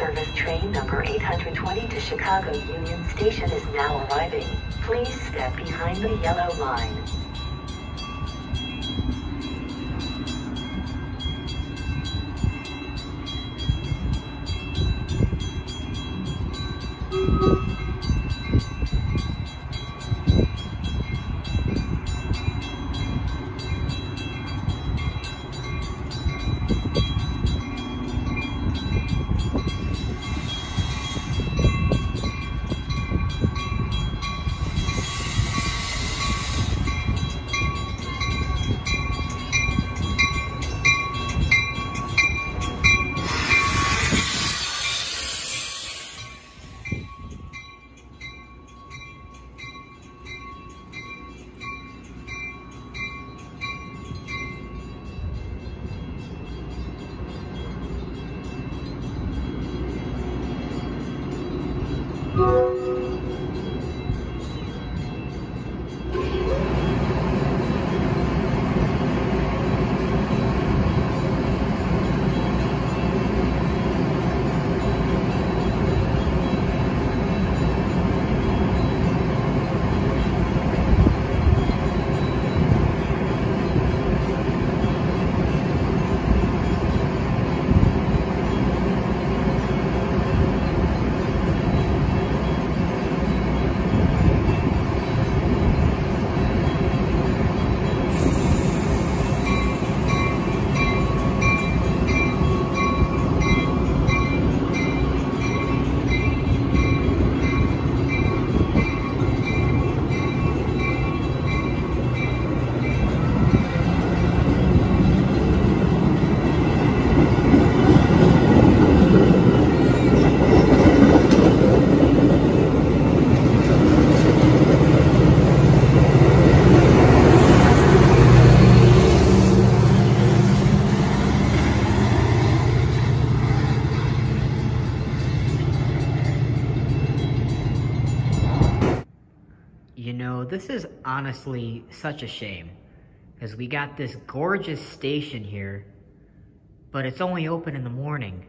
Service train number 820 to Chicago Union Station is now arriving. Please step behind the yellow line. This is honestly such a shame. Because we got this gorgeous station here, but it's only open in the morning.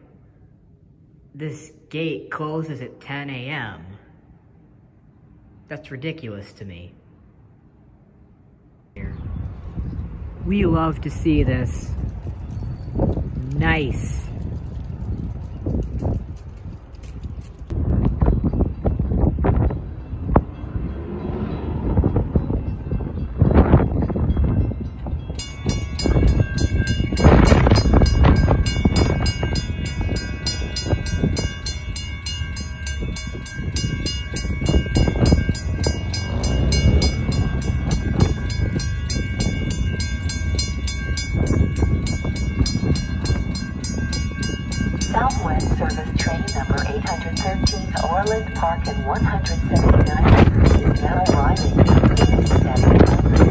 This gate closes at 10 a.m. That's ridiculous to me. We love to see this nice Southwest Service train number 813 to Orland Park and 179 is now arriving. Please step